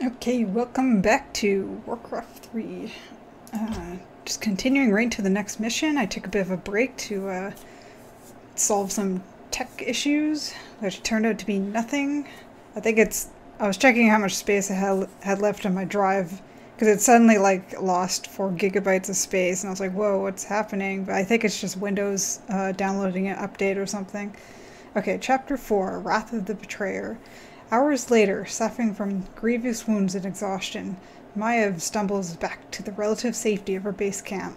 Okay, welcome back to Warcraft 3. Uh, just continuing right to the next mission. I took a bit of a break to uh, solve some tech issues, which turned out to be nothing. I think it's. I was checking how much space I had, had left on my drive because it suddenly like lost four gigabytes of space, and I was like, "Whoa, what's happening?" But I think it's just Windows uh, downloading an update or something. Okay, Chapter 4 Wrath of the Betrayer. Hours later, suffering from grievous wounds and exhaustion, Maiev stumbles back to the relative safety of her base camp.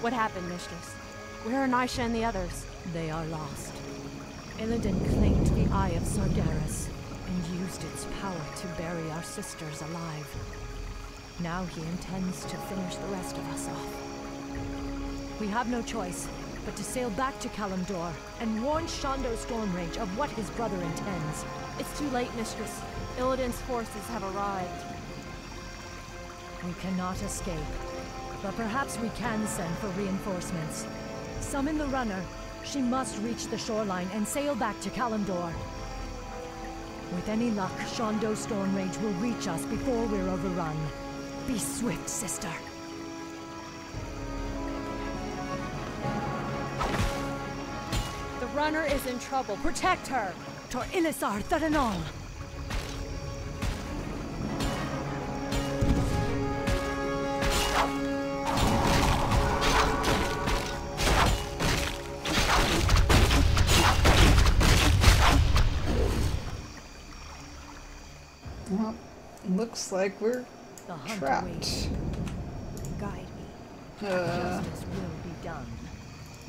What happened, Mistress? Where are Naisha and the others? They are lost. Illidan claimed the Eye of Sargeras and used its power to bury our sisters alive. Now he intends to finish the rest of us off. We have no choice but to sail back to Kalimdor and warn Shondo Stormrage of what his brother intends. It's too late, Mistress. Illidan's forces have arrived. We cannot escape, but perhaps we can send for reinforcements. Summon the runner. She must reach the shoreline and sail back to Kalimdor. With any luck, Shondo Stormrage will reach us before we're overrun. Be swift, sister. Runner is in trouble. Protect her! Tor Ilisar Tharanol! Well, looks like we're trapped. Guide me. Uh, Justice will be done.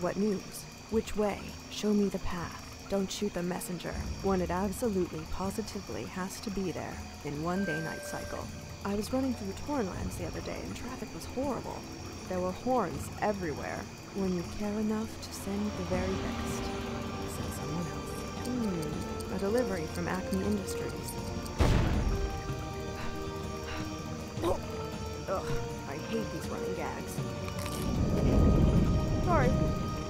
What news? Which way? Show me the path. Don't shoot the messenger. One it absolutely, positively has to be there in one day night cycle. I was running through Tornlands the other day and traffic was horrible. There were horns everywhere. When you care enough to send the very best, said someone else. Hmm, a delivery from Acme Industries. Ugh, I hate these running gags. Sorry,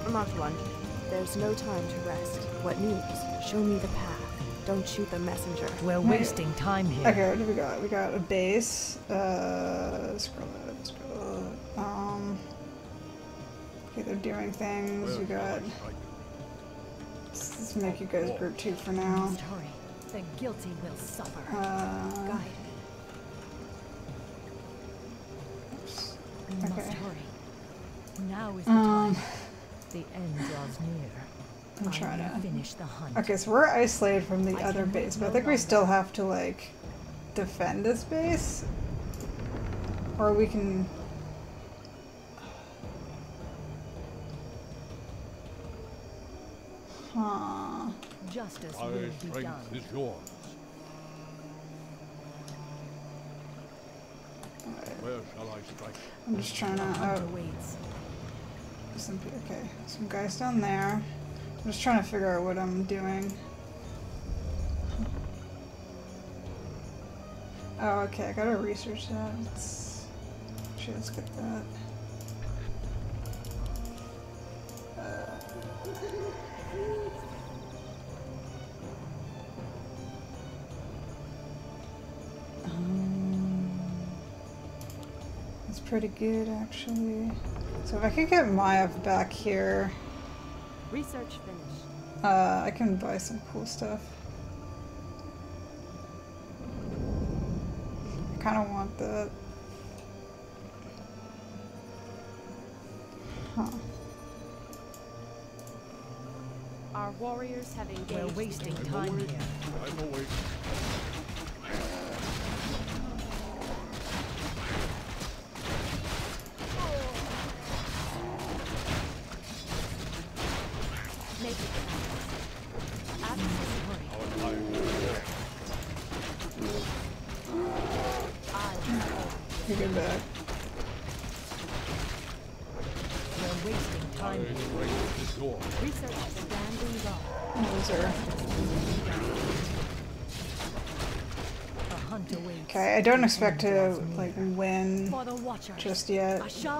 I'm off to lunch. There's no time to rest. What news? Show me the path. Don't shoot the messenger. We're wasting time here. okay, what do we got? We got a base. Uh, scroll it, scroll it. Um, okay, they're doing things. We got. Let's, let's make you guys group two for now. Tori, the guilty will suffer. Uh, Guide oops. Must okay. hurry. Now is the Um, time. The end draws near. I'm trying to. finish the hunt. Okay, so we're isolated from the I other base, but I no think we still have to like defend this base, or we can. Huh. Justice My will be done. is yours. Alright, Where shall I strike? I'm just trying to. Uh, awaits. Some okay, some guys down there. I'm just trying to figure out what I'm doing. Oh, okay. I gotta research that. Let's, actually, let's get that. Um, pretty good, actually. So if I could get Maiev back here, Research finished. uh, I can buy some cool stuff. I kind of want that. Huh. Our warriors have engaged. We're wasting time here. Don't expect to like win just yet. So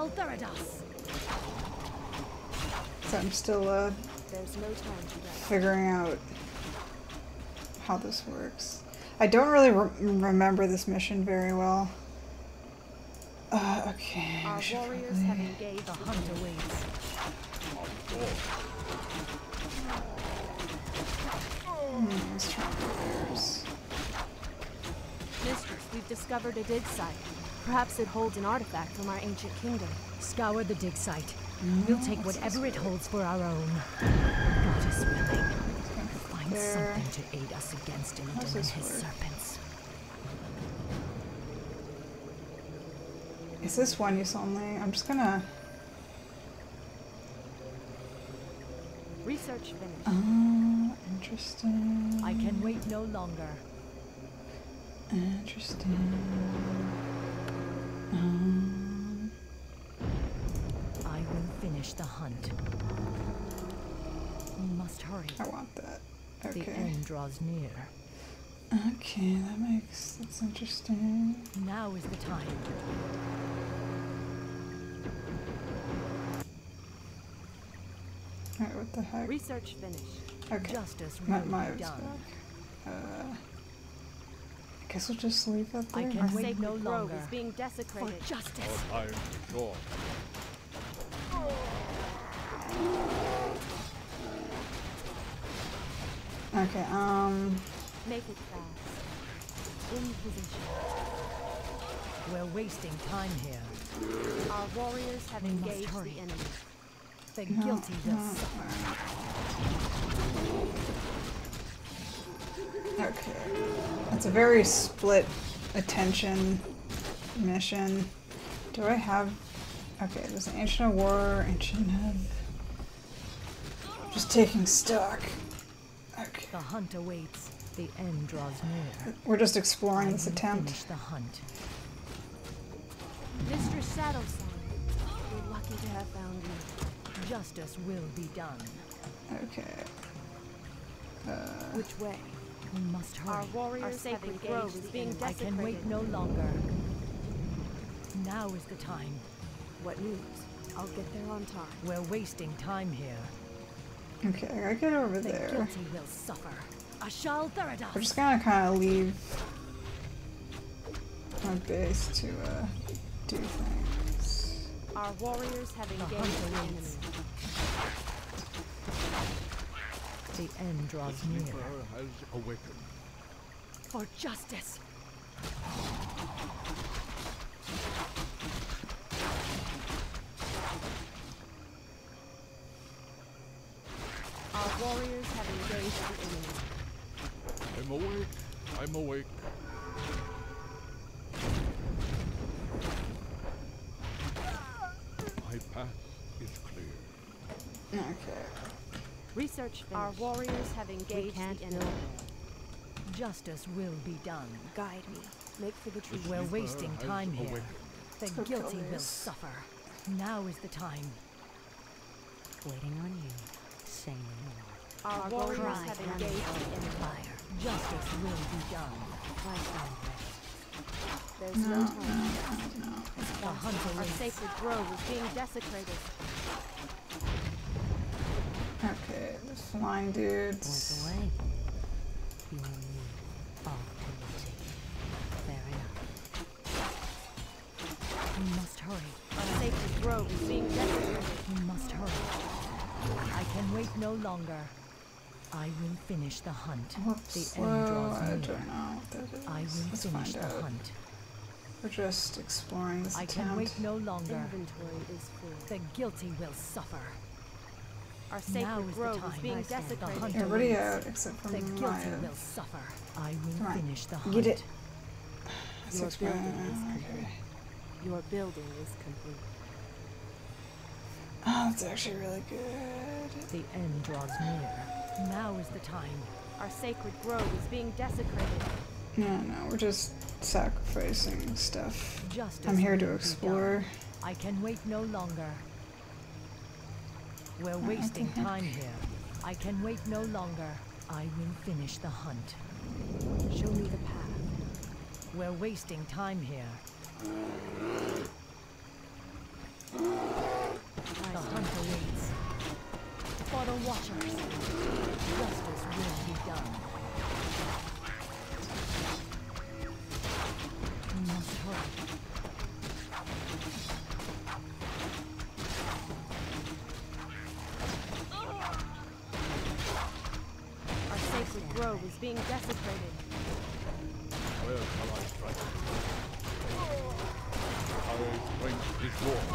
I'm still uh, figuring out how this works. I don't really re- remember this mission very well. Uh, okay. Our warriors have engaged The hunt awaits. Discovered a dig site. Perhaps it holds an artifact from our ancient kingdom. Scour the dig site. We'll take whatever it holds for our own. God is willing. Find There. something to aid us against Illidan How's and his work? serpents. Is this one use only? I'm just gonna. Research finished. Oh, interesting. I can wait no longer. Interesting. Um, I will finish the hunt. We must hurry. I want that. Okay. The Okay. end draws near. Okay, that makes that's interesting. Now is the time. Alright, what the heck? Research finished. Okay. Justice Not my done. Uh, guess we'll just leave that I can Our wait no longer. is being For justice. Our time is short. Okay, um, Make it fast. In position. We're wasting time here. Our warriors have We engaged the enemy. The no, guilty will no, suffer. Okay. It's a very split attention mission. Do I have. Okay, there's an Ancient of War, Ancient Head. Just taking stock. Okay. The hunt awaits. The end draws near. We're just I exploring this attempt. the hunt. Mistress Shadowsong, we're lucky to have found you. Justice will be done. Okay. Uh, Which way? We must Our warriors Our have sacred engaged grove is being enemy. I can wait no longer. Now is the time. What news? I'll get there on time. We're wasting time here. Okay, I gotta get over The there. guilty will suffer. Ashal Therados. We're just gonna kind of leave my base to uh, do things. Our warriors have The engaged the enemy. The end draws The near. Sleeper has awakened. For justice. Our warriors have engaged the enemy. I'm awake. I'm awake. My path is clear. Okay. Research finished. Our warriors have engaged can't the enemy. Justice will be done. Guide me. Make for the The tree. We're wasting time here. The go guilty will suffer. Now is the time. Waiting on you. Say no more. Our warriors cry have engaged the enemy. Fire. Justice will be done. I. There's No, no no, time. no, no. The hunt Our sacred grove is being desecrated. Okay, the flying Once dudes. away. You and me. Off to the sea. Fair enough. We must hurry. Our sacred grove is being desecrated. We must hurry. I can wait no longer. I will finish the hunt. Whoops, the slow. end draws I near. don't know what that is. I will Let's finish find the out. hunt. We're just exploring this I attempt. can wait no longer. Inventory is full. The guilty will suffer. Our Now sacred is the grove is being I stand the desecrated. hunt. Everybody awaits. out except for The guilty Maya. will suffer. I will Come on, finish the hunt. Get it. Your explain- building is okay. complete. Your building is complete. Oh, that's actually really good. The end draws near. Now is the time. Our sacred grove is being desecrated. No, no, we're just sacrificing stuff. Justice I'm here to explore. I can wait no longer. We're wasting time here. I can wait no longer. I will finish the hunt. Show me the path. We're wasting time here. The hunt awaits. For the Watchers, justice will be done. Must hurry. Grove is being desecrated. Where shall I strike? Our strength is yours.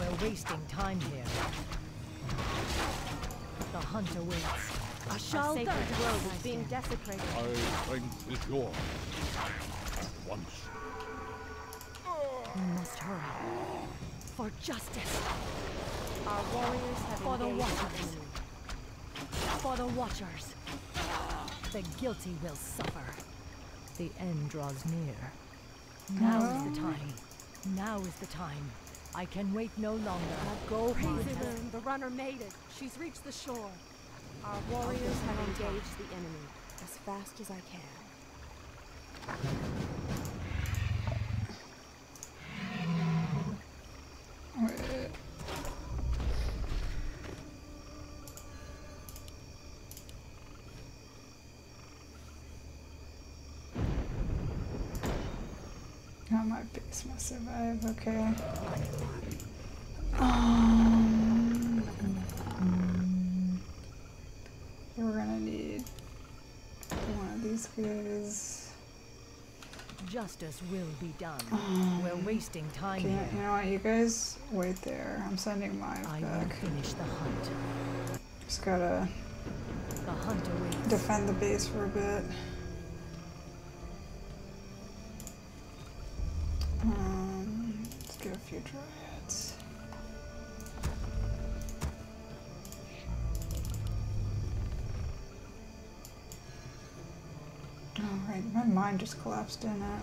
We're wasting time here. The hunt awaits. Our Shall sacred the- grove is being desecrated. Our strength is yours. At once. We must hurry. For justice. Our warriors have For the engaged the Watchers. enemy. For the Watchers. The guilty will suffer. The end draws near. Now is the time. Now is the time. I can wait no longer. Go, Praise the runner made it. She's reached the shore. Our warriors have engaged the enemy. As fast as I can. Wait. Base must survive. Okay. Um, we're gonna need one of these guys. Justice will be done. Um, We're wasting time you know what? You guys wait there. I'm sending my I will back. finish the hunt. Just gotta The hunt defend the base for a bit. Um, let's get a few dryads. Alright, my mind just collapsed in it.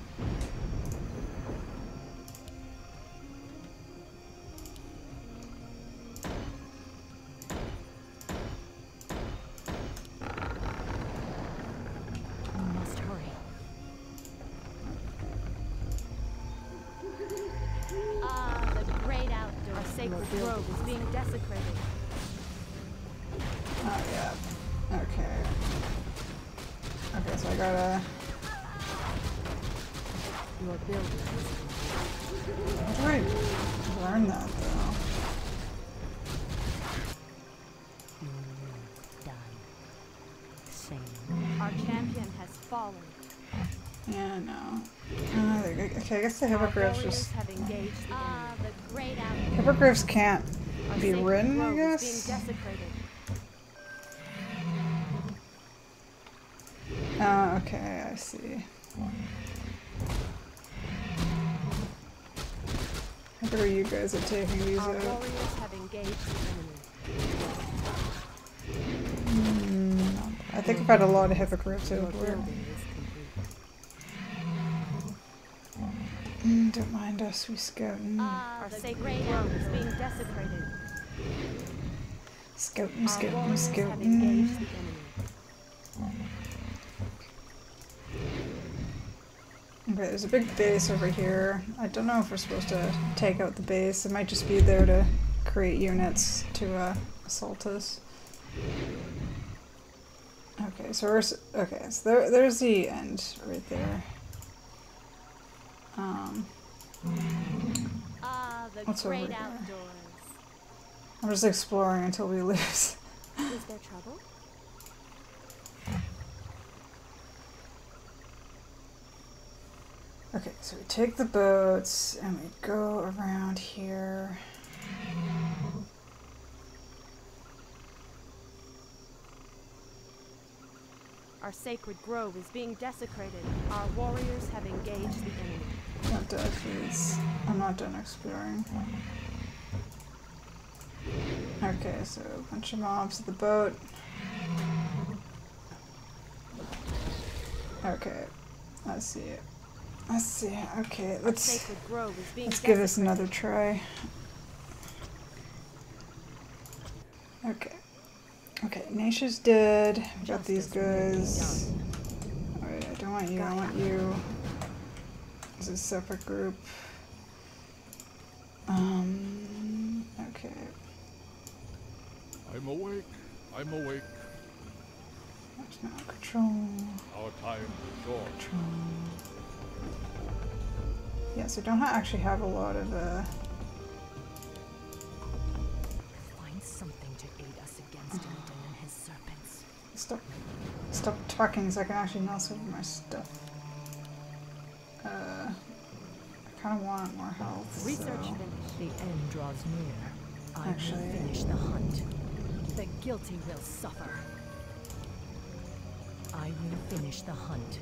Grove is being desecrated. Oh, yeah. Okay. Okay, so I gotta. Your building How do I learn that though? Our champion has fallen. Yeah, no. Uh, okay, I guess the hippogriffs just. Hippogriffs can't Our be ridden, I guess. Oh, okay, I see. About you guys are taking these Our out? warriors have engaged the enemy. Mm, I think I've had a lot of hippogriffs over. building is complete. Mm, don't mind us, we scouting. Our sacred grove is being desecrated. Scouting, scouting, warriors have engaged scouting. Okay, there's a big base over here. I don't know if we're supposed to take out the base. It might just be there to create units to uh, assault us. Okay, so we're okay. So there, there's the end right there. Um, Ah, the What's over great there? outdoors. I'm just exploring until we lose. Is there trouble? Okay, so we take the boats and we go around here. Our sacred grove is being desecrated. Our warriors have engaged the enemy. Not done, please. I'm not done exploring. Okay, so a bunch of mobs at the boat. Okay, I see it. I see it. Okay, let's Sacred grove is being let's give this another try. Okay. Okay, Naisha's dead. We got these guys. Alright, I don't want you, I want you. It's a separate group. Um, okay. I'm awake. I'm awake. That's not control. Our time is short. Control. Yeah, so don't I actually have a lot of, uh... Find something to aid us against Odin and his serpents. Stop. Stop talking so I can actually mess with my stuff. Kind of want more health. Research so- finished. The end draws near. I Actually- will finish the hunt. The guilty will suffer. I will finish the hunt.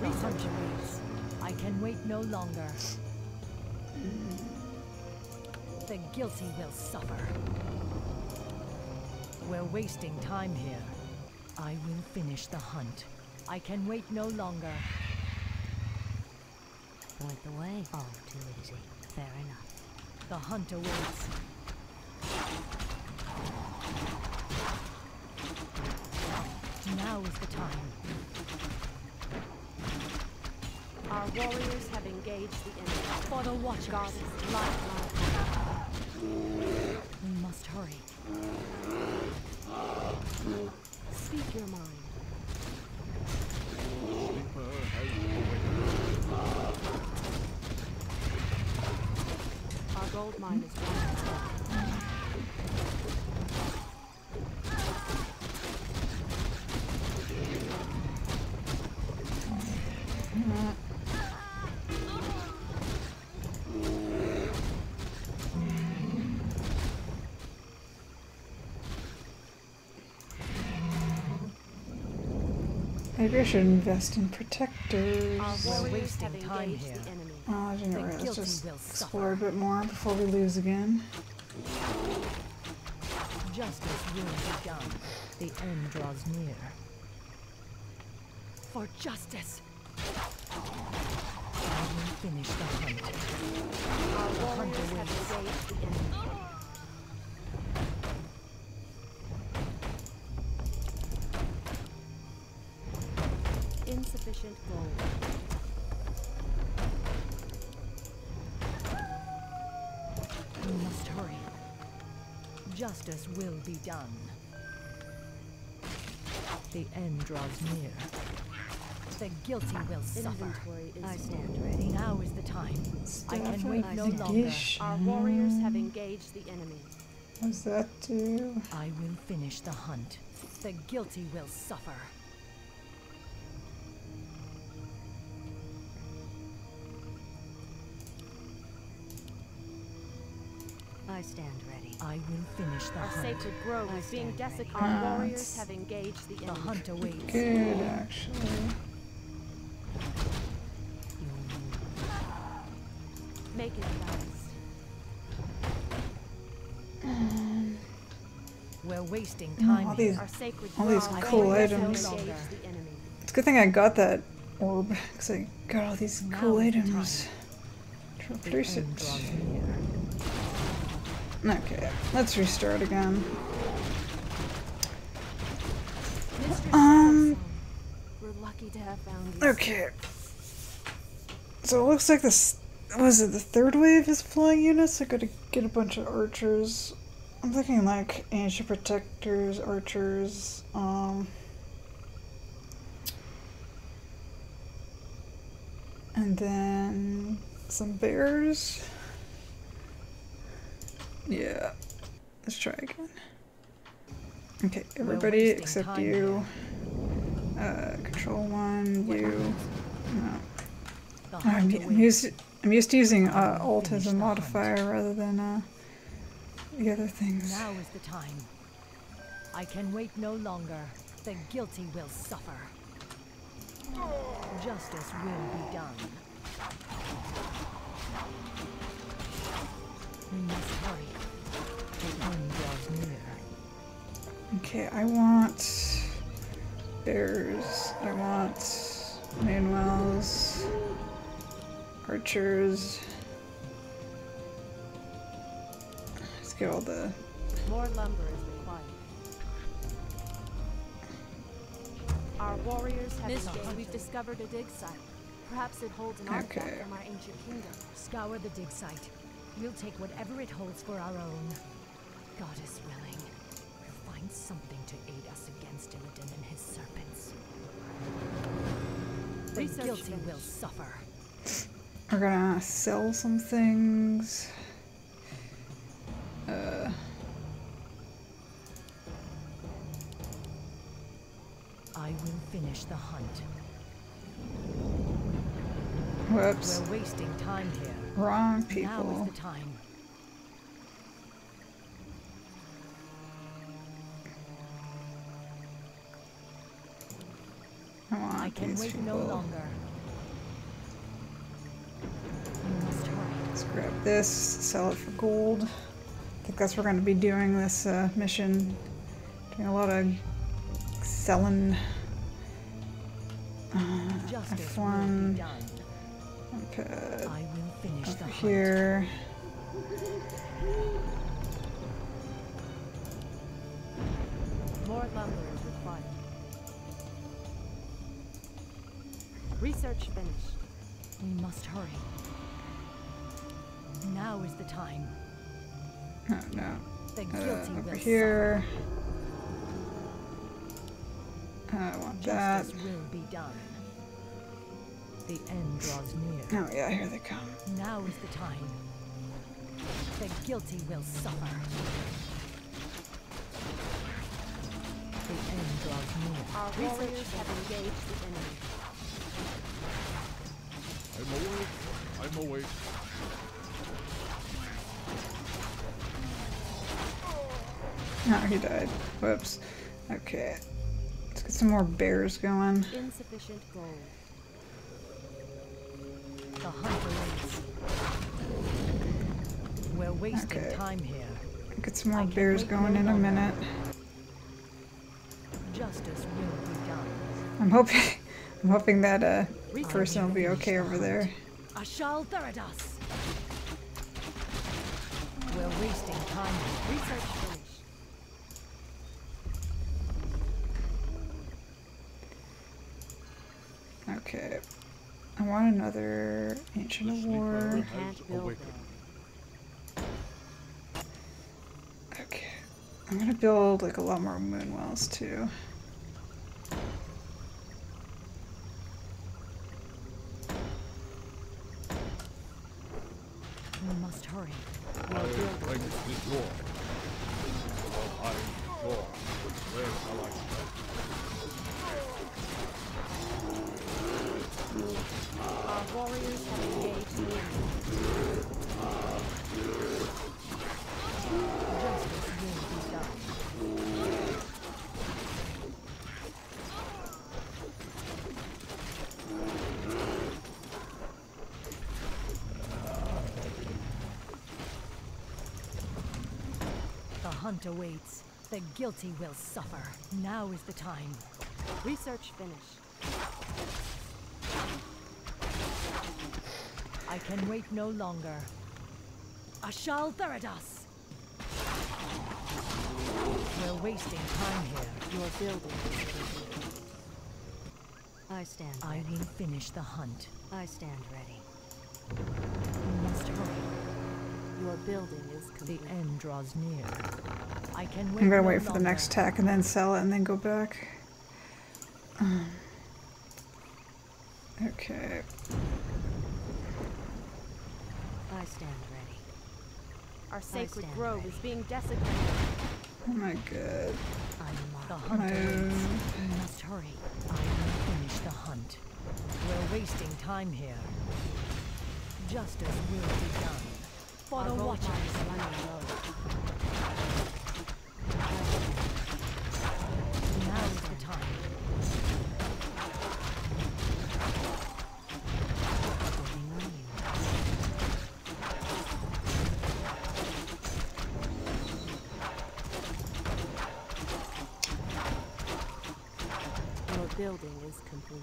The hunt. I can wait no longer. Mm-hmm. The guilty will suffer. We're wasting time here. I will finish the hunt. I can wait no longer. Point the way. All too easy. Fair enough. The hunt awaits. Now is the time. Our warriors have engaged the enemy. For the Watchers. Goddess, lifeline. We must hurry. Speak your mind. Sleeper has awakened. Our gold mine is running. Maybe I should invest in protectors. Our We're warriors wasting have time engaged here. the enemy. I didn't The realize. guilty Just explore a bit more before we lose again. Justice will be done. The end draws near. For justice! I will finish the hunt. Our warriors have awaits. engaged the enemy. Insufficient gold. Justice will be done. The end draws near. The guilty will suffer. Is I stand ready. Now is the time. I can Staff wait no longer. Our warriors have engaged the enemy. What does that do? I will finish the hunt. The guilty will suffer. I stand ready. I will finish the Our hunt. sacred grove is being desecrated. Our warriors have engaged the The enemy. hunt awaits. Good, actually. Make it fast. We're wasting Mm, time all here. these- Our sacred All these grove. cool warriors have items. engaged the enemy. It's a good thing I got that orb, because I got all these cool is items. To The replace end draws it. Okay, let's restart again. Um. Okay. So it looks like this was it the third wave is flying units? I gotta get a bunch of archers. I'm thinking like ancient protectors, archers, um and then some bears. Yeah. Let's try again. Okay, everybody except you. Uh, control one, you. No. I'm, I'm used. I'm used to using uh, alt as a modifier rather than uh, the other things. Now is the time. I can wait no longer. The guilty will suffer. Justice will be done. Okay, I want bears. I want Manuels, archers. Let's get all the. More lumber is required. Our warriors have Mistress, engaged. We've discovered a dig site. Perhaps it holds an artifact from our ancient kingdom. Scour the dig site. We'll take whatever it holds for our own. God is willing. We'll find something to aid us against Illidan and his serpents. The Research guilty will suffer. We're gonna sell some things. Uh, I will finish the hunt. Whoops. We're wasting time here. Wrong Now people. is the time. I want I can wait people. no longer. You must hurry. Let's grab this, sell it for gold. I think that's what we're going to be doing this uh, mission. Doing a lot of selling. Uh, Justice will F1, put I will finish the over hunt. here. More lumber is required. Research finished. We must hurry. Now is the time. No, no. The Uh, guilty over will here. I want suffer. that. Justice will be done. The end draws near. Oh yeah, here they come. Now is the time. The guilty will suffer. The end draws near. Our warriors have engaged the enemy. I'm awake. I'm awake. Oh, he died. Whoops. Okay. Let's get some more bears going. Insufficient gold. Wasting Okay. time here. Get some more I bears going in a minute. Justice will be done. I'm hoping I'm hoping that uh Research person will be okay over there. Ashal Theridas! We're wasting time. Research finished. Okay. I want another ancient of The war. We can't build awakened. there. Okay. I'm gonna build like a lot more moon wells too. We must hurry. I bring the door. I door. Where shall I start? Hunt awaits. The guilty will suffer. Now is the time. Research finished. I can wait no longer. Ashal Theridas! We're wasting time here. Your building is. I stand ready. I will finish the hunt. I stand ready. You must hurry. Your building is The end draws near. I can wait I'm gonna wait for the next longer. tack and then sell it and then go back. Um, okay. I stand ready. Our sacred grove ready. is being desecrated. Oh my god. I'm The marked. hunt My- We must hurry. I will finish the hunt. We're wasting time here. Justice will be done. For Our the Watchers. line is running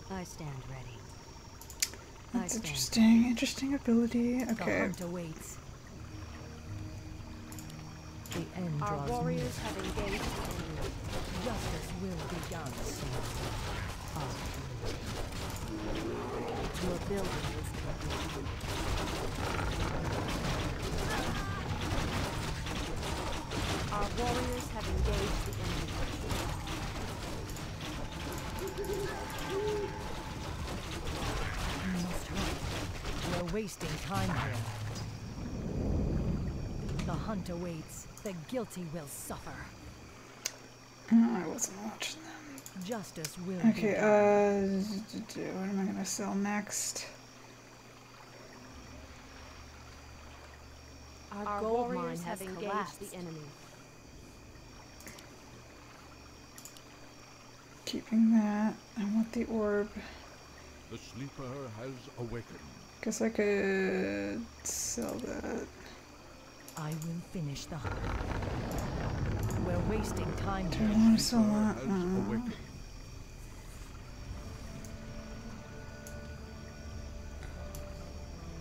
I stand ready. I That's stand interesting. Interesting ability. Okay. hunt awaits. The end Our draws warriors near. have engaged the. Justice will be done. Ah. Your building is complete. Our warriors have engaged the enemy. We must hurry. We're wasting time here. The hunt awaits. The guilty will suffer. Oh, I wasn't watching them. Justice will Okay, be done. uh, what am I gonna sell next? Our, Our gold mine warriors has have engaged collapsed. the enemy. Keeping that. I want the orb. The sleeper has awakened. Guess I could sell that. I will finish the hunt. We're wasting time Do. I want to sell that? No.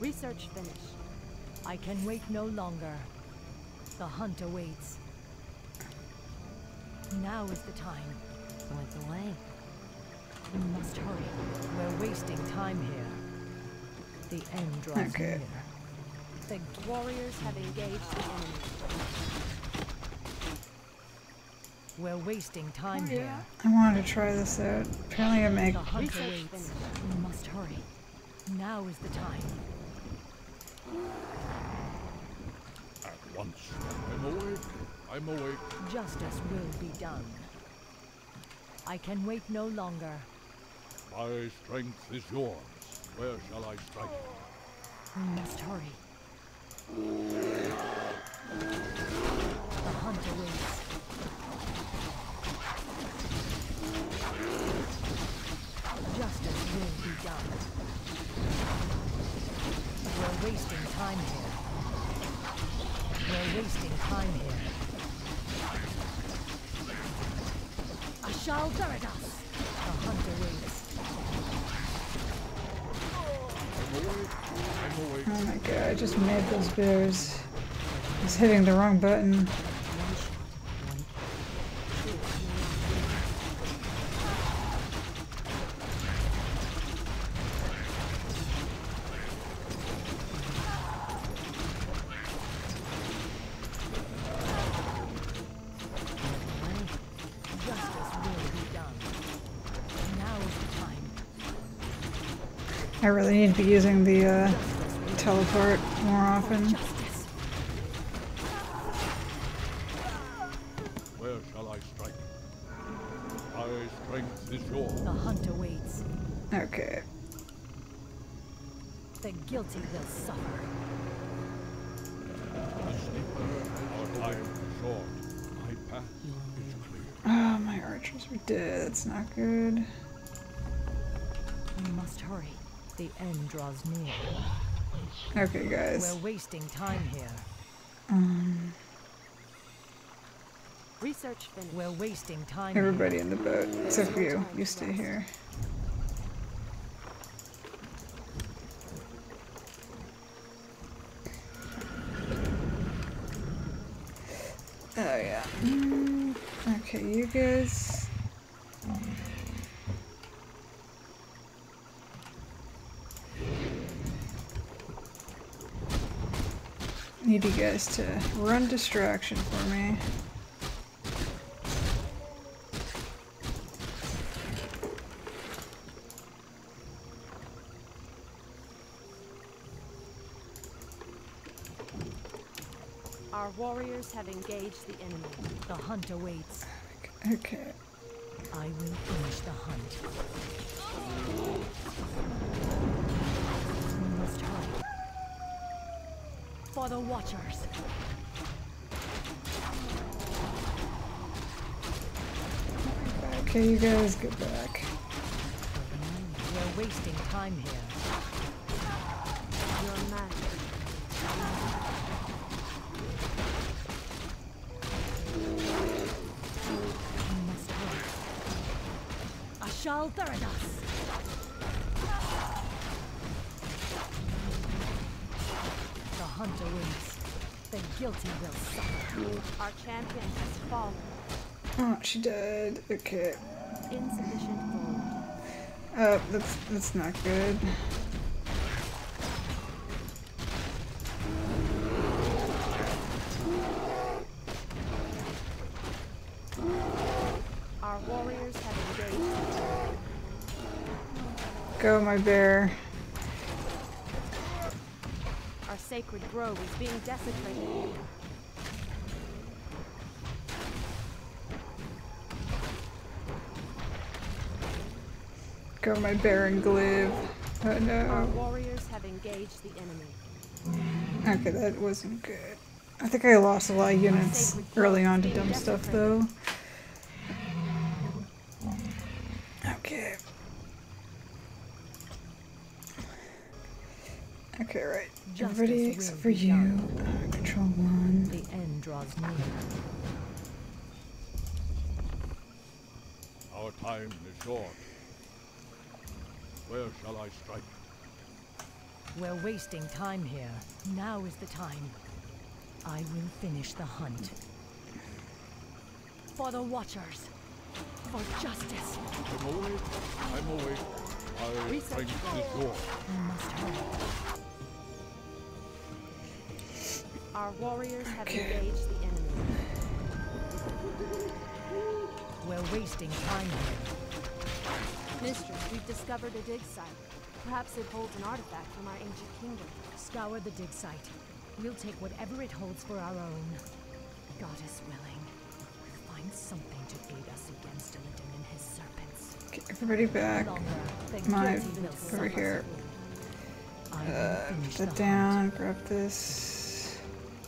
Research finished. I can wait no longer. The hunt awaits. Now is the time. Point the way. We must hurry. We're wasting time here. The end draws Okay. near. The warriors have engaged the enemy. We're wasting time oh, here. I wanted to try this out. Apparently, I make. The hunt Research awaits. finished. We must hurry. Now is the time. At once. I'm awake. I'm awake. Justice will be done. I can wait no longer. My strength is yours. Where shall I strike? Hmm, we must hurry. The hunt awaits. Justice will be done. We're wasting time here. We're wasting time here. Ashal Daradas! The hunt awaits. I'm awake. I'm awake. Oh my god, I just made those bears. Was hitting the wrong button. I really need to be using That's not good. We must hurry. The end draws near. Okay, guys. We're wasting time here. Um, Research finished. We're wasting time everybody in the boat, except for you. You stay here. Oh yeah. Mm, okay, you guys. Need you guys to run distraction for me. Our warriors have engaged the enemy. The hunt awaits. Okay. I will finish the hunt. For the Watchers. Okay, you guys get back. We're wasting time here. Your man. We must hurry. Ashal Theradas! The hunt awaits. The guilty will suffer. Our champion has fallen. Oh, she did. Okay. Insufficient gold. Oh, that's that's not good. Our warriors have engaged. Go, my bear. Our sacred grove is being desecrated. Go my Baron Glaive. Oh no. Our warriors have engaged the enemy. Okay, that wasn't good. I think I lost a lot of units early on to dumb stuff though. Okay. Okay, right. Justice Everybody will except for you. Uh, control one. The end draws near. Our time is short. Where shall I strike? We're wasting time here. Now is the time. I will finish the hunt. For the Watchers. For justice. I'm awake. I'm awake. My Research strength is yours. We must hurry. Our warriors have Okay. engaged the enemy. We're wasting time here. Mistress, we've discovered a dig site. Perhaps it holds an artifact from our ancient kingdom. Scour the dig site. We'll take whatever it holds for our own. Goddess willing. we'll Find something to aid us against Illidan and his serpents. Okay, everybody back. Longer, My over here. I Uh, put the that down. Grab this.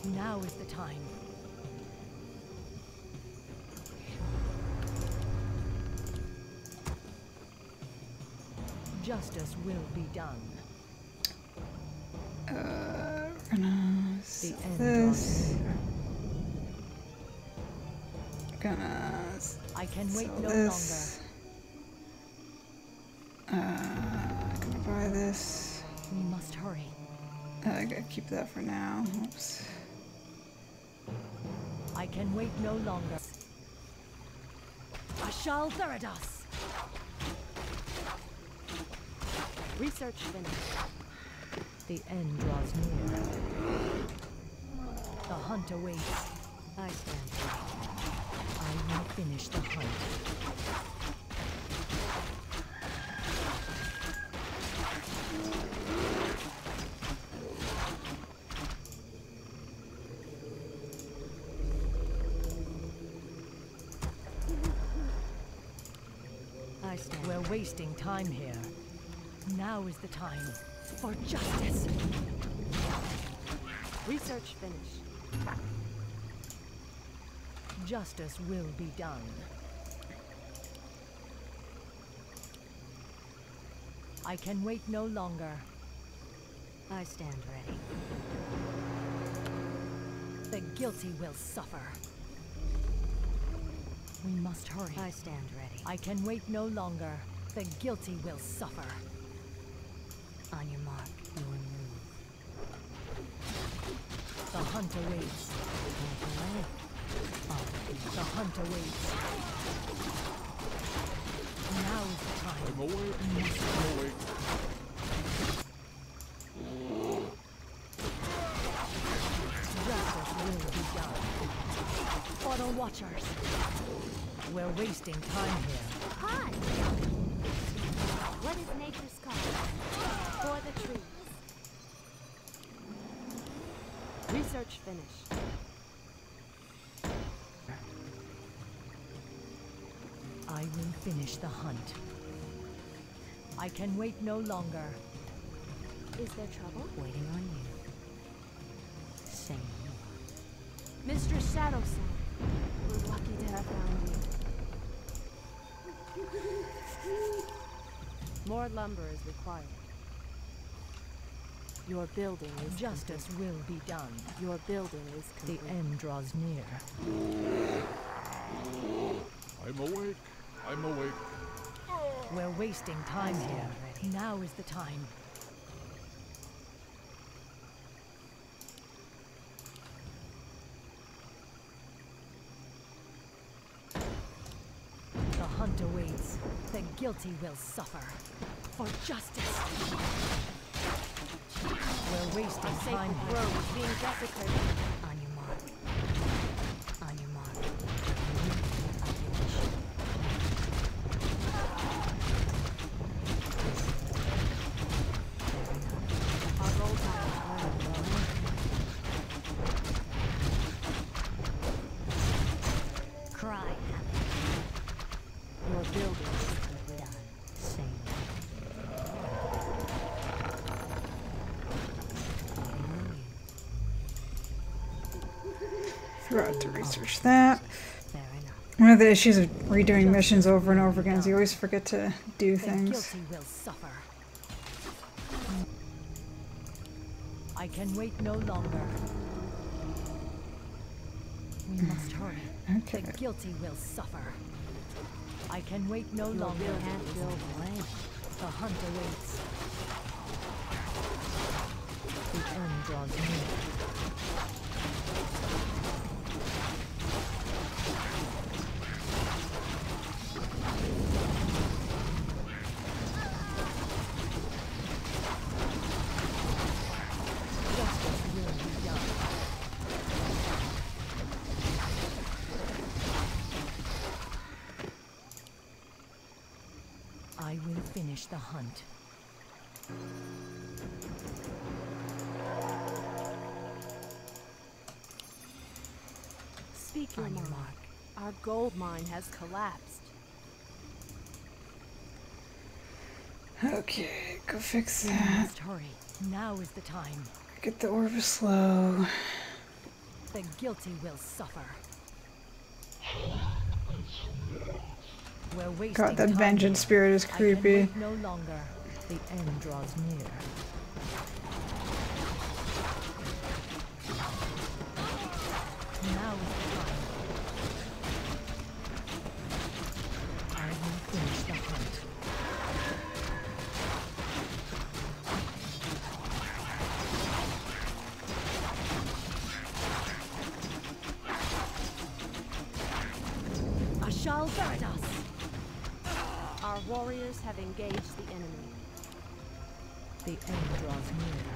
Now is the time. Justice will be done. Uh, we're gonna The end this. Gonna I can wait no this. Uh, gonna buy this. We must hurry. Uh, I gotta keep that for now. Oops. Can wait no longer. Ashal Theridas! Research finished. The end draws near. The hunt awaits. I stand. I will finish the hunt. I stand We're wasting time here. Now is the time for justice. Research finished. Justice will be done. I can wait no longer. I stand ready. The guilty will suffer. We must hurry. I stand ready. I can wait no longer. The guilty will suffer. On your mark, your move. The hunt awaits. Make The hunt awaits. Now is the time. I'm awake. I'm awake. Will be done. For the Watchers. We're wasting time here. Hi! What is nature's call? For the trees. Research finished. I will finish the hunt. I can wait no longer. Is there trouble? Waiting on you. Same. Mistress Shadowsong, we're lucky to have found you. More lumber is required. Your building is Justice will be done. Your building is The end draws near. I'm awake. I'm awake. We're wasting time here. Now is the time. The hunt awaits. The guilty will suffer. For justice. We're wasting time grove being desecrated. Research that. One of the issues of redoing missions over and over again is you always forget to do things. guilty will suffer. I can wait no longer. We must hurry. Okay. The guilty will suffer. I can wait no longer. Can't build land. The hunt awaits. The end draws near. Speak On your your mark. Our gold mine has collapsed. Okay, go fix We that. must hurry. Now is the time. Get the Orb of slow. The guilty will suffer. We're wasting God, that time vengeance here. spirit is I can creepy. wait no longer. The end draws near. Have engaged the enemy. The end draws near.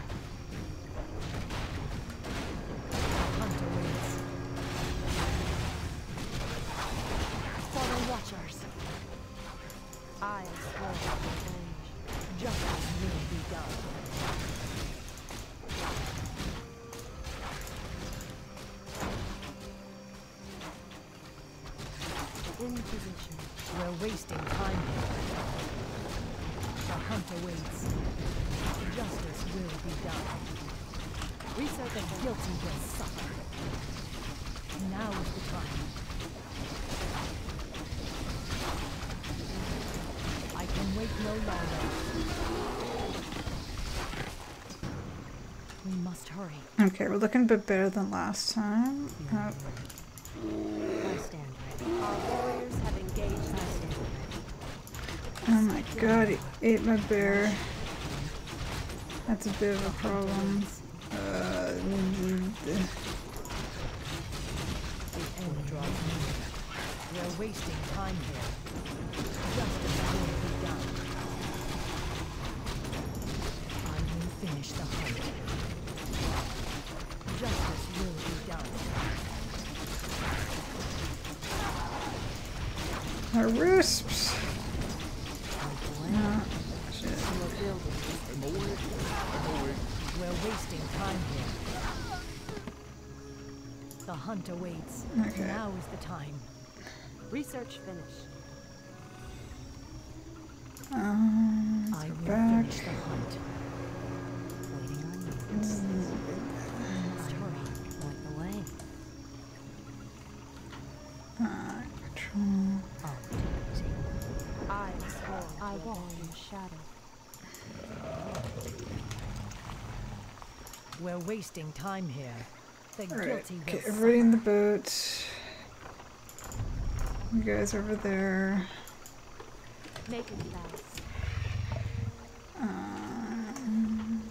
Be done. Research The guilty will suffer. Now is the time. I can wait no longer. We must hurry. Okay, we're looking a bit better than last time. Uh, I stand ready. Our warriors have engaged I the stand enemy. ready. oh my god, he ate my bear. That's a bit of a problem. Uh. We're wasting time here. Justice will be done. I will finish the hunt. Justice will be done. our wisps. Like No, land. shit. We're building. I'm awake. I'm awake. We're wasting time here. The hunt awaits. Okay. Now is the time. Research finished. Um, I will back. finish the hunt. Waiting on you. Mm. Like the way. control. I am sworn. I walk in shadow. We're wasting time here. The will okay, suffer. everybody in the boat. You guys over there. Make. Um,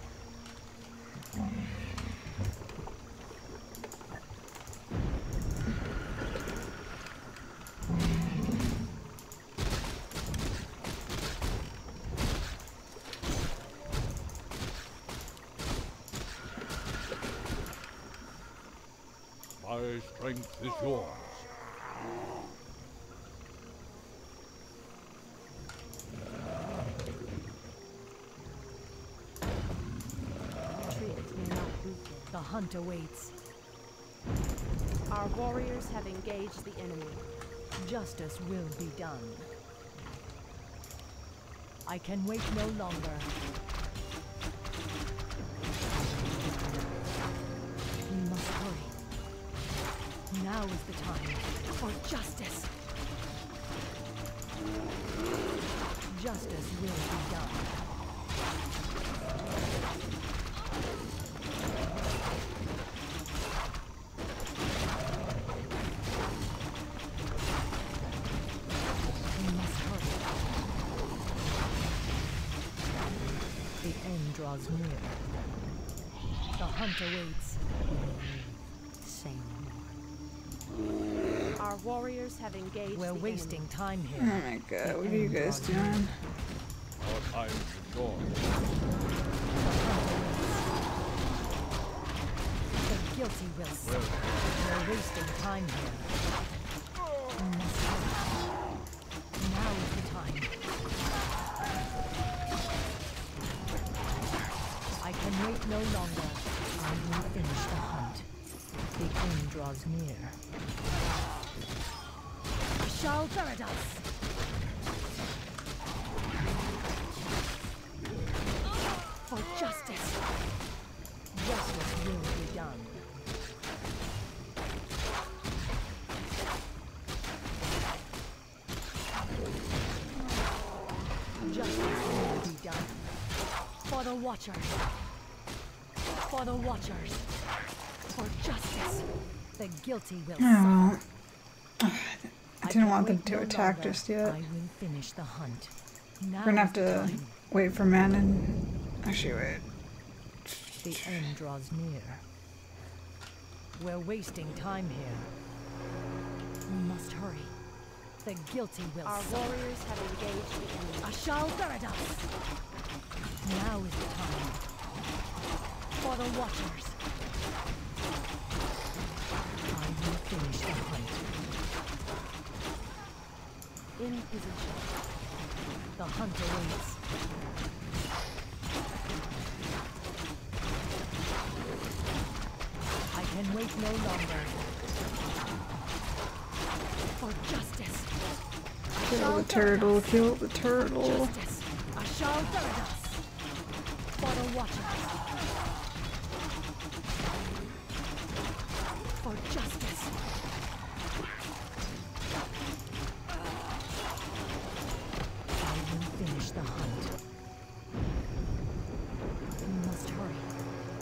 My strength is yours. Retreat may not weaken. The hunt awaits. Our warriors have engaged the enemy. Justice will be done. I can wait no longer. The time for justice. Justice will be done. We must hurry. The end draws near. The hunt awaits. Say no more. Our warriors have engaged We're wasting enemy. time here. Oh my god, what are you guys doing? Our time is short. The guilty will suffer. We're wasting time here. We. Now is the time. I can wait no longer. I will finish the hunt. The end draws near. Ashal Therados! For justice! Justice will be done. Justice will be done. For the Watchers. For the Watchers. For justice. The guilty will Oh, suffer. I didn't want them to attack just yet. I will finish the hunt. Now We're gonna have to wait for Manon. Actually, wait. The end draws near. We're wasting time here. We must hurry. The guilty will Our suffer. warriors have engaged the enemy. Ashal Therados! Now is the time. For the Watchers. I will finish the hunt. In position. The hunt awaits. I can wait no longer. For justice. Kill the turtle, kill the turtle. Justice. Therados. For the Watchers. For justice. The hunt. We must hurry.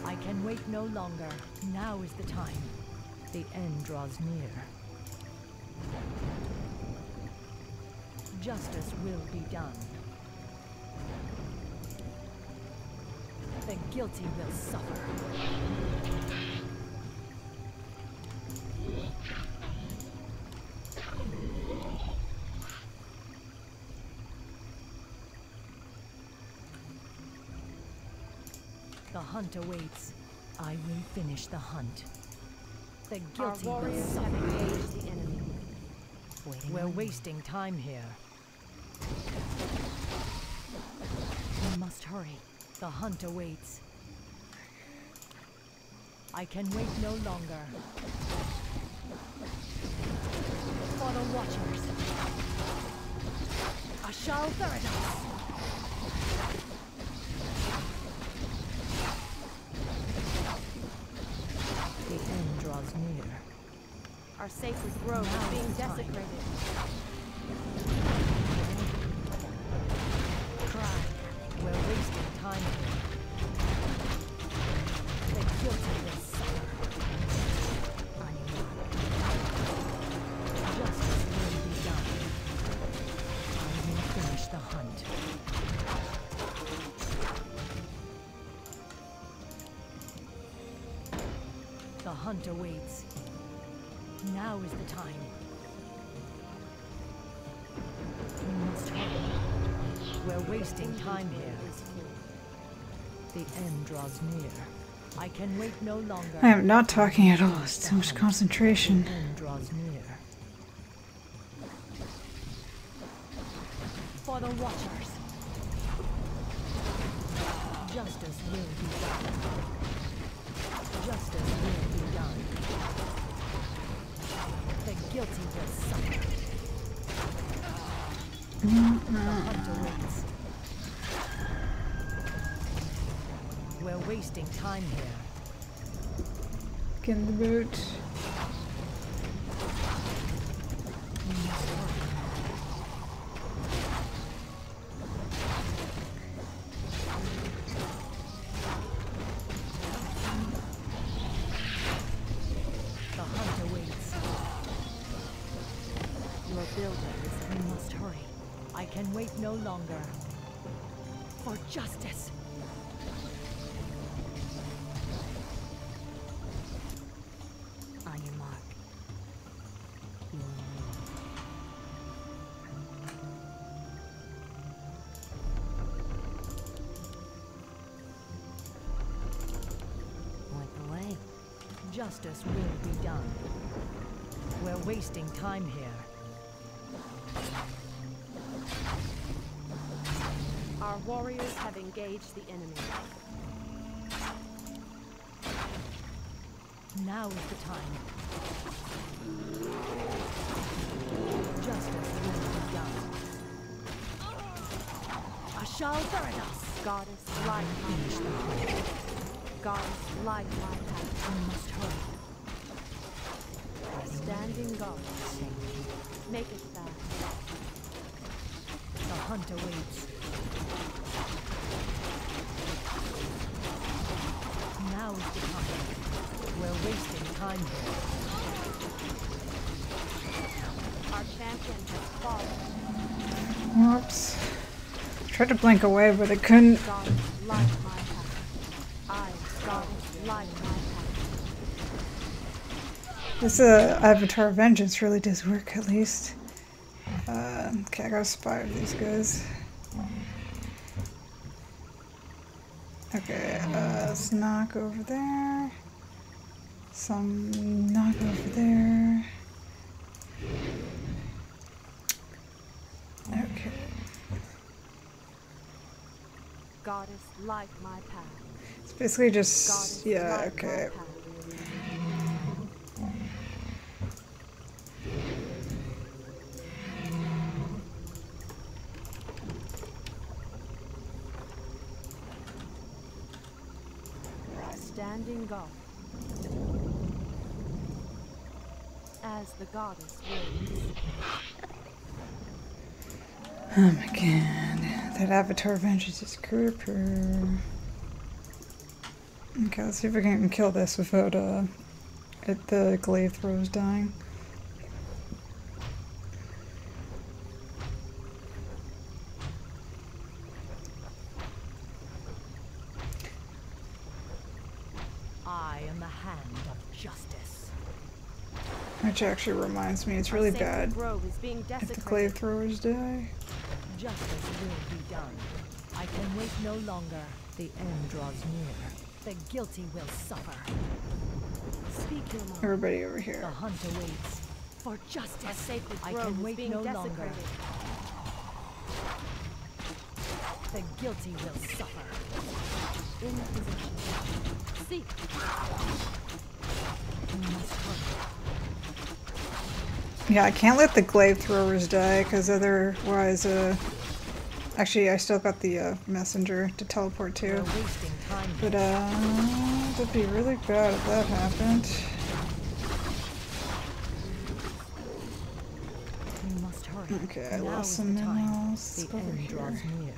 I can wait no longer. Now is the time. The end draws near. Justice will be done. The guilty will suffer. Hunt awaits. I will finish the hunt. The Our guilty will have engaged the enemy. Waiting We're wasting time here. We must hurry. The hunt awaits. I can wait no longer. For the Watchers. Ashal Therados! The near. Our sacred grove is being desecrated. Hunt awaits. Now is the time. We must hurry. We're wasting time here. The end draws near. I can wait no longer. I am not talking at all. It's too much concentration. We're wasting time here. In the boot. Justice will be done. We're wasting time here. Our warriors have engaged the enemy. Now is the time. Justice will be done. Ashal Therados! Goddess, light my path. Goddess, light my path. We must hurry. Standing guard. Make it fast. The hunt awaits. Now is the time. We're wasting time here. Our champion has fallen. Whoops. Tried to blink away, but I couldn't. Goddess, light my path. I, goddess, light my path. This uh, Avatar Vengeance really does work, at least. Uh, okay, I gotta spy over these guys. Okay, uh, let's knock over there. Some knock over there. Okay. Goddess, light my path. It's basically just. Goddess, Yeah, okay. Path. As the goddess wills. Oh my god. That Avatar Vengeance is creeper. Okay, let's see if we can kill this without uh, it, the glaive throws dying. I am the hand of justice. Which actually reminds me, it's really bad grove if the desecrated. glaive throwers die. Justice will be done. I can wait no longer. The end draws near. The guilty will suffer. Speak your mind. Everybody over here. The hunt awaits. For Our justice. sacred I can is wait being no longer. The guilty will suffer. In position. Seek. We must hurry. Yeah, I can't let the glaive throwers die because otherwise, uh. Actually, I still got the uh, messenger to teleport to. But, uh. That'd be really bad if that happened. We must hurry. Okay, I lost some minerals. The Over here.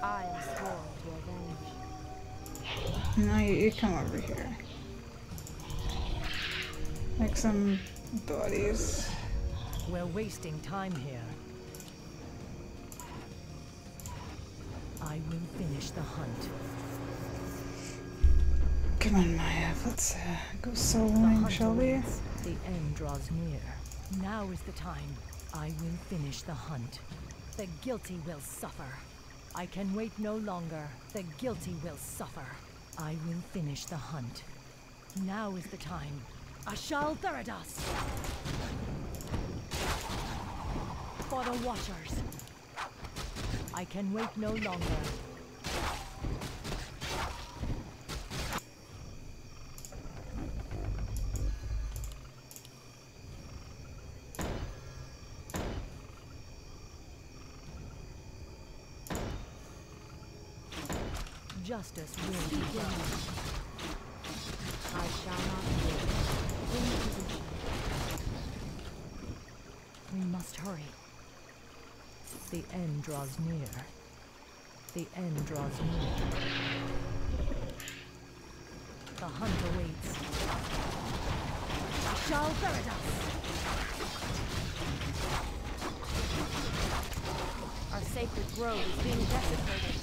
I am sworn to avenge. No, you, you come over here. Make some bodies. We're wasting time here. I will finish the hunt. Come on, Maya. Let's uh, go soloing, shall we? awaits. The end draws near. Now is the time. I will finish the hunt. The guilty will suffer. I can wait no longer. The guilty will suffer. I will finish the hunt. Now is the time. Ashal Therados! For the Watchers. I can wait no longer. Justice will be done. I shall not fail. In position. We must hurry. The end draws near. The end draws near. The hunt awaits. Ashal Theridas! Our sacred grove is being desecrated.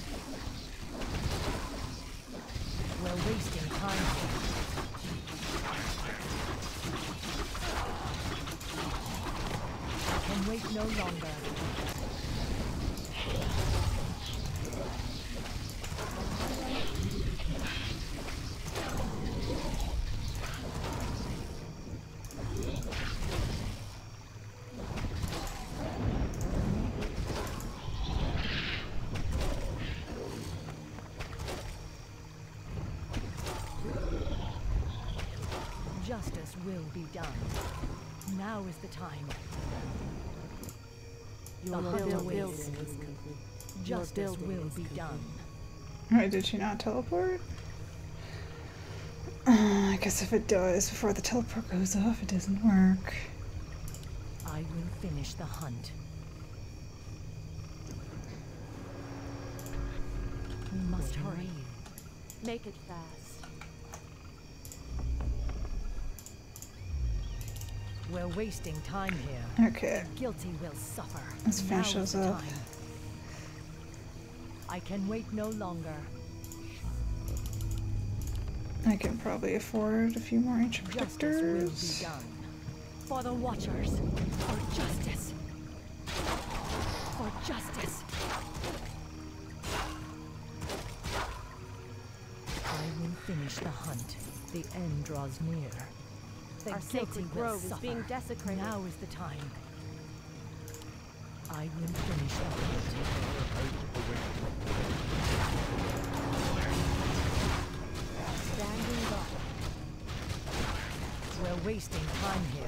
We're wasting time here. I can wait no longer. Justice will be done. Now is the time. Your The build hunter building waits. complete. Justice will be done. Why did she not teleport? Uh, I guess if it does before the teleport goes off, it doesn't work. I will finish the hunt. We must hurry. Make it fast. We're wasting time here. Okay. Guilty will suffer. Let's finish is the up. time. I can wait no longer. I can probably afford a few more ancient protectors. For the Watchers. For justice. For justice. I will finish the hunt. The end draws near. Our sacred grove is being desecrated. Now is the time. I will finish the hunt. Standing by. We're wasting time here.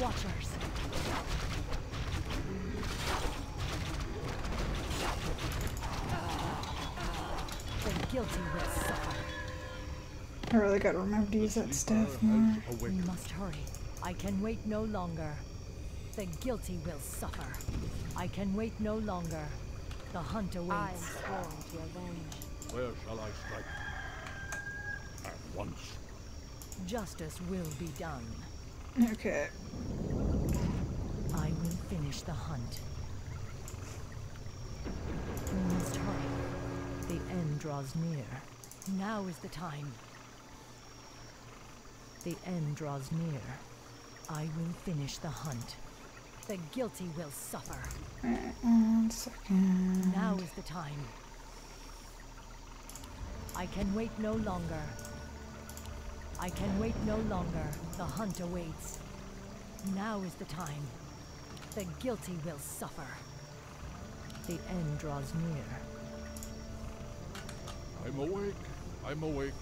Watchers. The guilty will suffer. I really gotta remember to use that stuff more. We must hurry. I can wait no longer. The guilty will suffer. I can wait no longer. The hunt I am awaits. sworn to avenge. Where shall I strike? At once. Justice will be done. Okay. I will finish the hunt. We must hurry. The end draws near. Now is the time. The end draws near. I will finish the hunt. The guilty will suffer. Alright, one second. Now is the time. I can wait no longer. I can wait no longer. The hunt awaits. Now is the time. The guilty will suffer. The end draws near. I'm awake. I'm awake.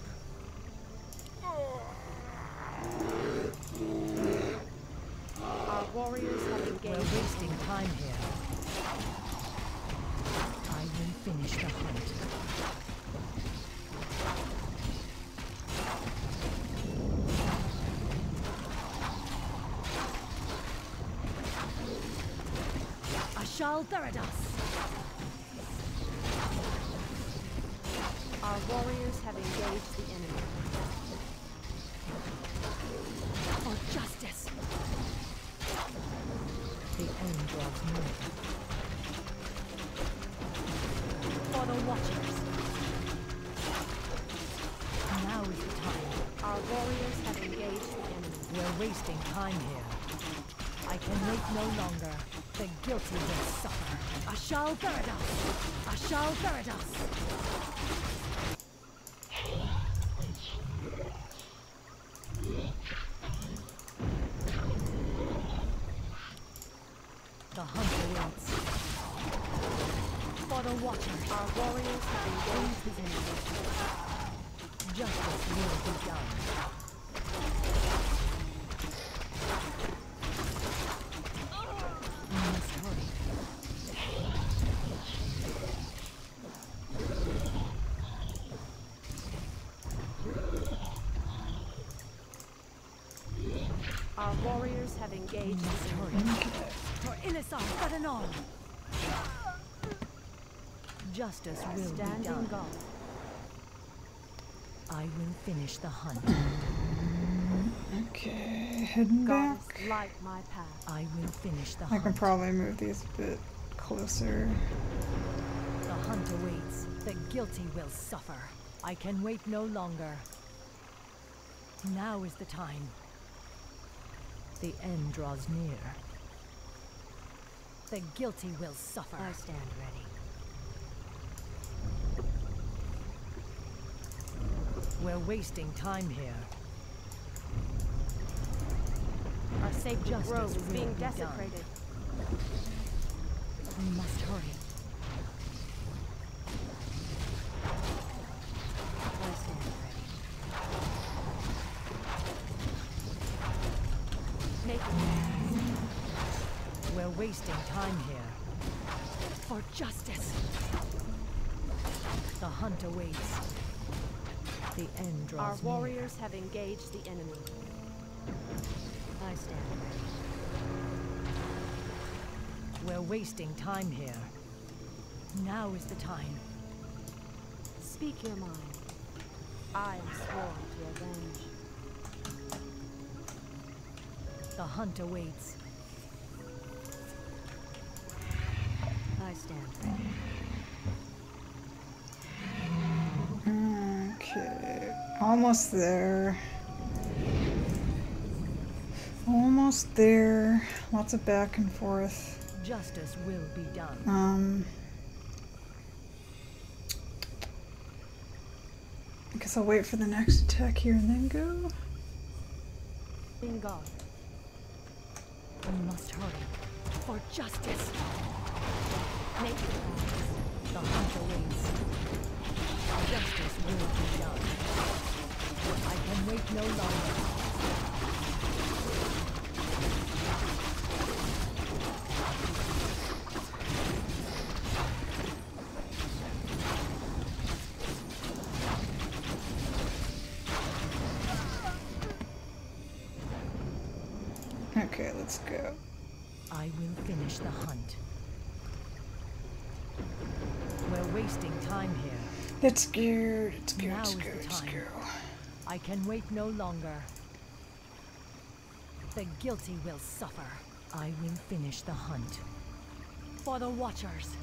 Our warriors have We're wasting time here. I will finish the hunt. Ashal Theridas! Our warriors have engaged the enemy. For justice! The end draws near. For the Watchers! Now is the time. Our warriors have engaged the enemy. We're wasting time here. I can wait no longer. The guilty will suffer. Ashal Theridas! Ashal Theridas! The hunt awaits. For the Watchers, Our warriors have engaged the enemy. justice will be done. We must hurry. Our warriors have have engaged Must the hurry. enemy. Okay. For Inisar Justice will be Standing done. guard. I will finish the hunt. Okay, heading Goddess, back. light my path. I will finish the I hunt. can probably move these a bit closer. The hunt awaits. The guilty will suffer. I can wait no longer. Now is the time. The end draws near. The guilty will suffer. I stand ready. We're wasting time here. Our sacred Justice grove is being be done. desecrated. We must hurry. Awaits. The end draws Our near. warriors have engaged the enemy. I stand ready. We're wasting time here. Now is the time. Speak your mind. I am sworn to avenge. The hunt awaits. I stand ready. Okay, almost there. Almost there. Lots of back and forth. Justice will be done. Um, I guess I'll wait for the next attack here and then go. In God. We must hurry. For justice! Make The hunt awaits. Justice will be done. I can wait no longer. Okay, let's go. I will finish the hunt. We're wasting time here. It's geared. It's geared. Now It's is the geared. It's time. geared. I can wait no longer. The guilty will suffer. I will finish the hunt. For the Watchers.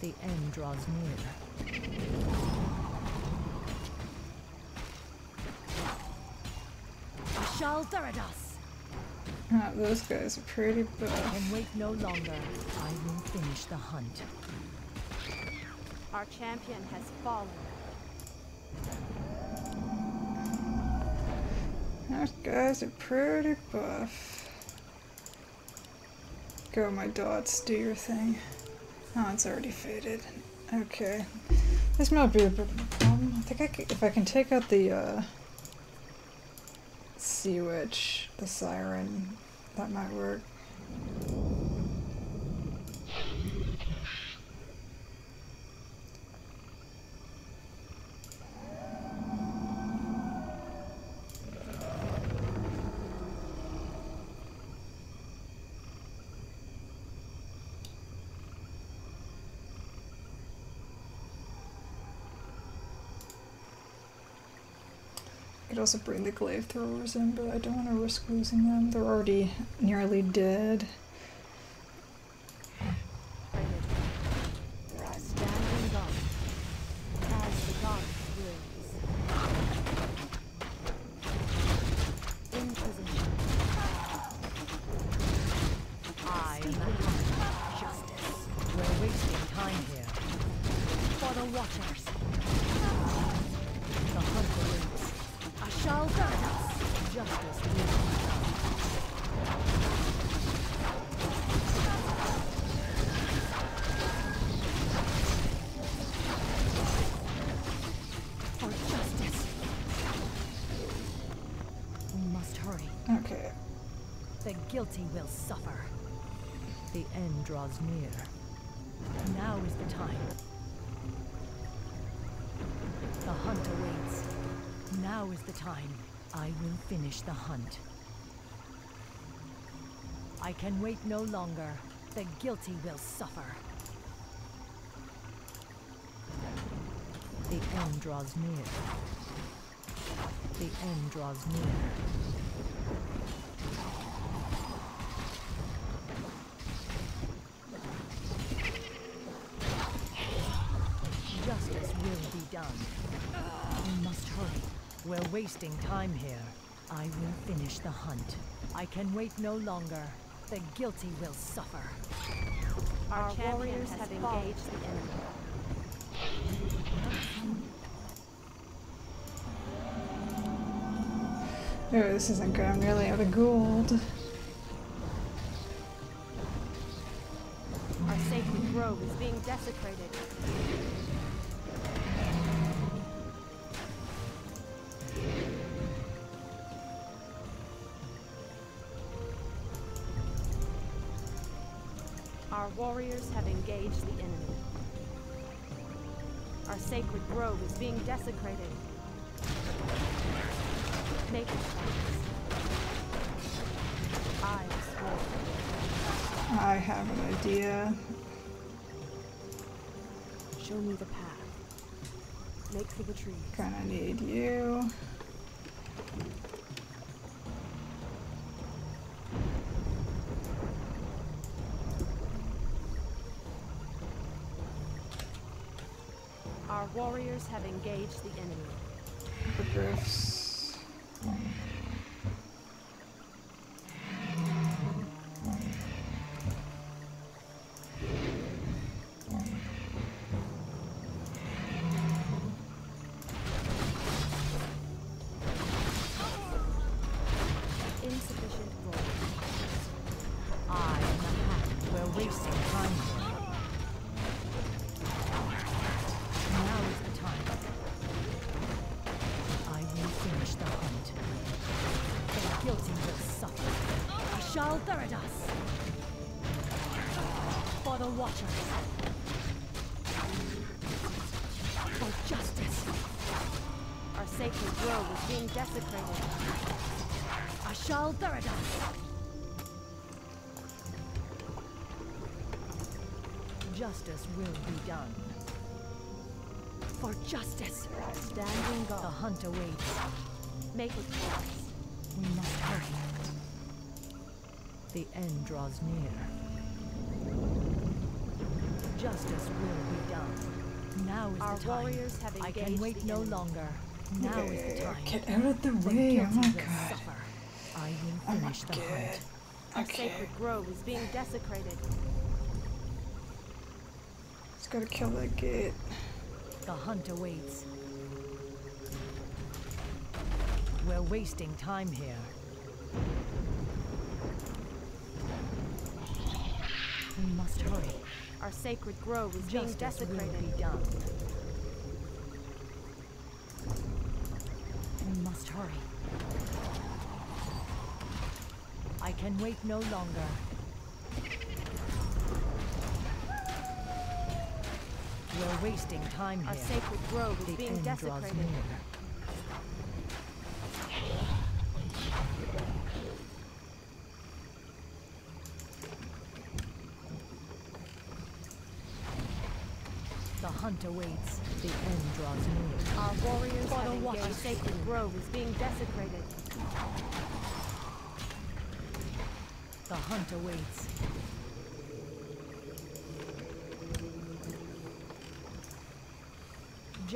The end draws near. Ashal Therados! Ah, those guys are pretty I can wait no longer. I will finish the hunt. Our champion has fallen. Those guys are pretty buff. Go, my dots, do your thing. Oh, it's already faded. Okay. This might be a bit of a problem. I think I c if I can take out the, uh, Sea Witch, the Siren, that might work. Could also bring the glaive throwers in, but I don't want to risk losing them. They're already nearly dead. Draws near. Now is the time. The hunt awaits. Now is the time. I will finish the hunt. I can wait no longer. The guilty will suffer. The end draws near. The end draws near. Justice will be done. We must hurry. We're wasting time here. I will finish the hunt. I can wait no longer. The guilty will suffer. Our, Our warriors have fallen. engaged the enemy. Oh, this isn't good. I'm nearly out of gold. Our warriors have engaged the enemy. Our sacred grove is being desecrated. Make it. I swore. I have an idea. Show me the path. Make for the trees. Kinda need you. Warriors have engaged the enemy. Hippogriffs. Justice will be done. For justice! Standing guard. The hunt awaits. Make it fast. We must hurry. The end draws near. Justice will be done. Now is Our the time. warriors have I can wait no enemy. longer. Now is the time. Get out of the The way. Oh my god. suffer. I will Oh finish the hunt. Our Okay. sacred grove is being desecrated. Just gotta kill that gate. The hunt awaits. We're wasting time here. We must hurry. Our sacred grove is being Justice will desecrated. be done. We must hurry. I can wait no longer. We're wasting time here. Our sacred grove is the being desecrated. The hunt awaits. The end draws near. Our warriors have engaged. Our sacred grove is being desecrated. The hunt awaits.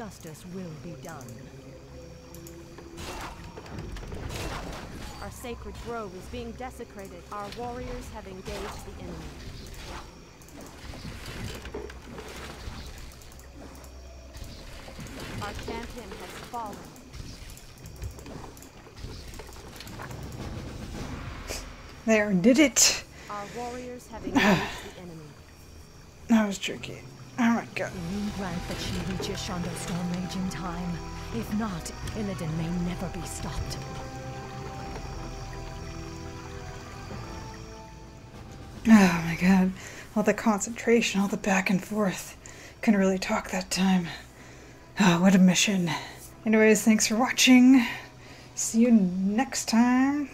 Justice will be done. Our sacred grove is being desecrated. Our warriors have engaged the enemy. Our champion has fallen. There, did it. Our warriors have engaged the enemy. That was tricky. Oh my god. Moon grant that she reaches Shondo Stormrage in time. If not, Illidan may never be stopped. Oh my god. All the concentration, all the back and forth. Couldn't really talk that time. Oh, what a mission. Anyways, thanks for watching. See you next time.